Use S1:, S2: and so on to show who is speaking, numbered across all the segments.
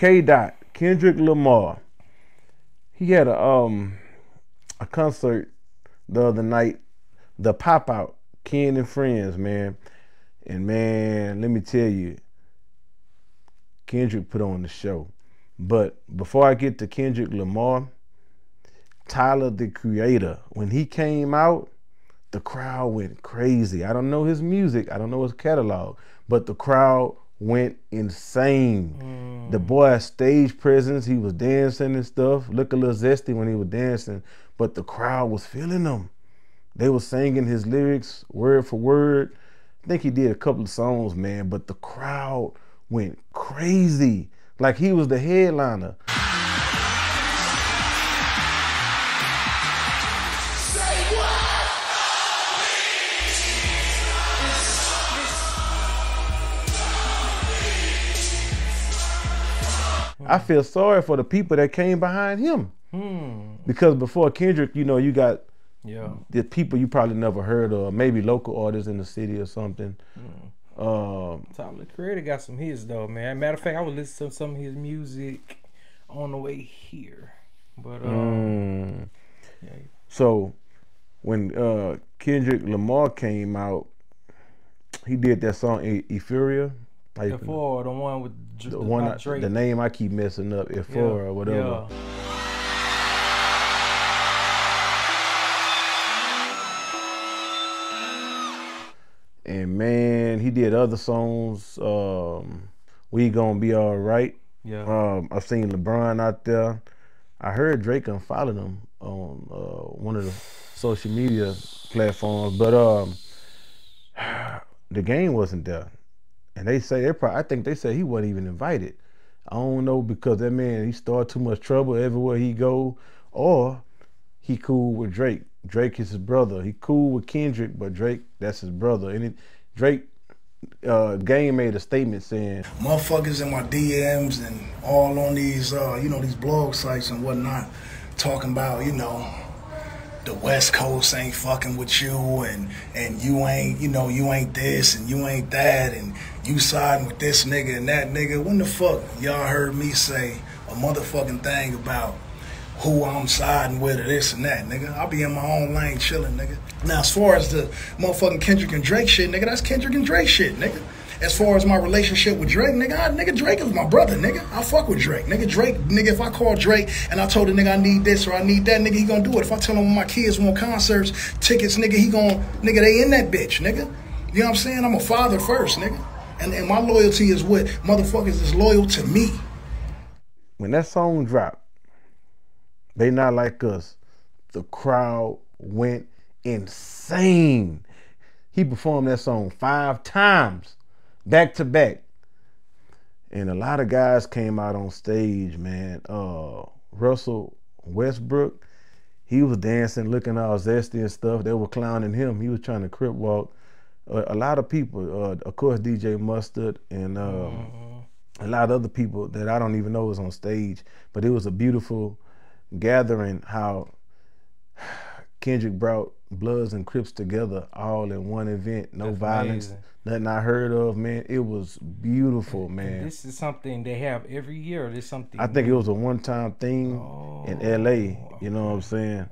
S1: K. Dot Kendrick Lamar. He had a um a concert the other night, the pop out, Ken and Friends, man. And man, let me tell you, Kendrick put on the show. But before I get to Kendrick Lamar, Tyler the Creator, when he came out, the crowd went crazy. I don't know his music, I don't know his catalog, but the crowd went insane. Mm. The boy had stage presence, he was dancing and stuff, look a little zesty when he was dancing, but the crowd was feeling him. They were singing his lyrics word for word. I think he did a couple of songs, man, but the crowd went crazy. Like he was the headliner. I feel sorry for the people that came behind him. Hmm. Because before Kendrick, you know, you got yeah the people you probably never heard of, maybe local artists in the city or something. Mm.
S2: Um, Tyler the Creator got some hits though, man. Matter of fact, I was listening to some of his music on the way here, but um, mm.
S1: yeah. So when uh, Kendrick Lamar came out, he did that song Euphoria.
S2: Like, Euphoria, the one with
S1: the one, I, the name I keep messing up, Euphoria yeah. or whatever. Yeah. And man, he did other songs. Um, we gonna be all right. Yeah. Um, I've seen LeBron out there. I heard Drake unfollowed him on uh, one of the social media platforms, but um, the game wasn't there. And they say they probably, I think they said he wasn't even invited. I don't know because that man he started too much trouble everywhere he go, or he cool with Drake. Drake is his brother. He cool with Kendrick, but Drake, that's his brother. And it, Drake, uh, Game made a statement saying,
S3: "Motherfuckers in my DMs and all on these, uh, you know, these blog sites and whatnot, talking about, you know, the West Coast ain't fucking with you, and and you ain't, you know, you ain't this and you ain't that, and you siding with this nigga and that nigga. When the fuck y'all heard me say a motherfucking thing about?" who I'm siding with or this and that, nigga. I'll be in my own lane chilling, nigga. Now, as far as the motherfucking Kendrick and Drake shit, nigga, that's Kendrick and Drake shit, nigga. As far as my relationship with Drake, nigga, I, nigga, Drake is my brother, nigga. I fuck with Drake, nigga. Drake, nigga, if I call Drake and I told the nigga I need this or I need that, nigga, he gonna do it. If I tell him my kids want concerts, tickets, nigga, he gonna, nigga, they in that bitch, nigga. You know what I'm saying? I'm a father first, nigga. And, and my loyalty is what motherfuckers is loyal to me.
S1: When that song dropped, they not like us. The crowd went insane. He performed that song five times, back to back. And a lot of guys came out on stage, man. Uh, Russell Westbrook, he was dancing, looking all zesty and stuff. They were clowning him. He was trying to crip walk. Uh, a lot of people, uh, of course, DJ Mustard and um, mm-hmm. a lot of other people that I don't even know was on stage. But it was a beautiful gathering how Kendrick brought Bloods and Crips together all in one event. No That's violence, amazing. nothing I heard of, man. It was beautiful, man.
S2: And this is something they have every year. This something.
S1: I think it was a one-time thing oh, in L.A. You know what I'm saying? Okay.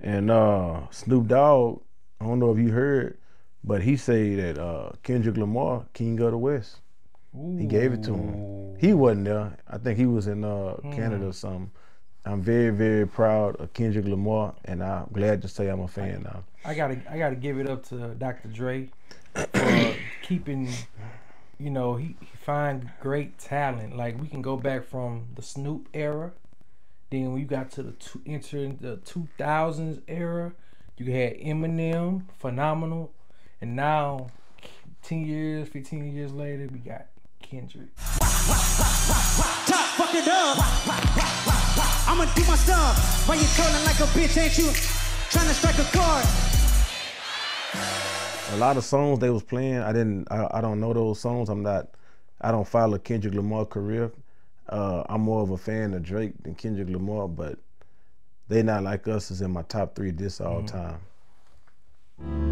S1: And uh, Snoop Dogg, I don't know if you heard, but he say that uh, Kendrick Lamar, King of the West. Ooh. He gave it to him. He wasn't there. I think he was in uh, Canada or something. I'm very, very proud of Kendrick Lamar, and I'm glad to say I'm a fan now.
S2: I gotta, I gotta give it up to Dr. Dre for keeping, you know, he, he find great talent. Like we can go back from the Snoop era, then when you got to the two, entering the 2000s era, you had Eminem, phenomenal, and now, ten years, fifteen years later, we got Kendrick. Top fucking up. I'ma do my stuff. Why you trolling like a bitch? Ain't you trying to strike a chord?
S1: A lot of songs they was playing, I didn't. I, I don't know those songs. I'm not. I don't follow Kendrick Lamar career. Uh, I'm more of a fan of Drake than Kendrick Lamar, but they not like us is in my top three this all mm -hmm. time.